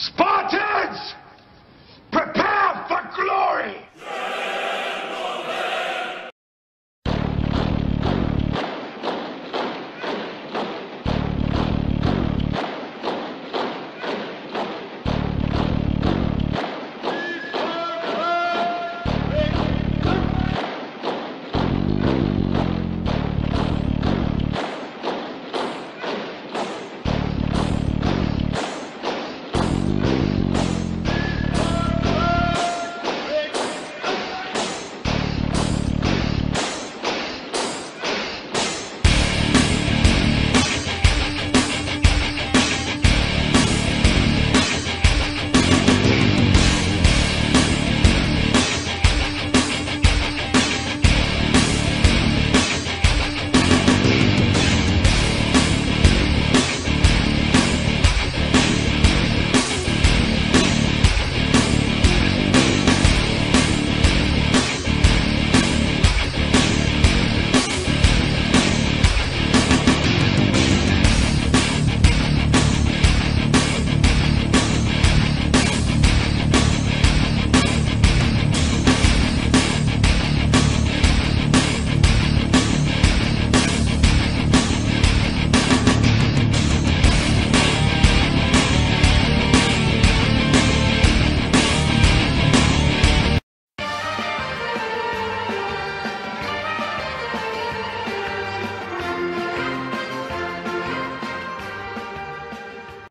Spartan!